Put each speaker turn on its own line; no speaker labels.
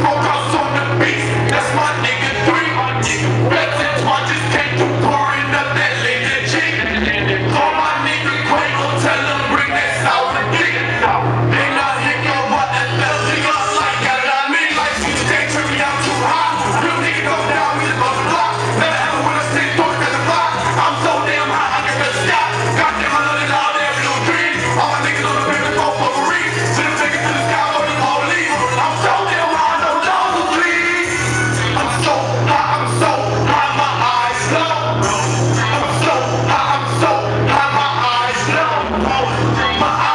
Oh, God. my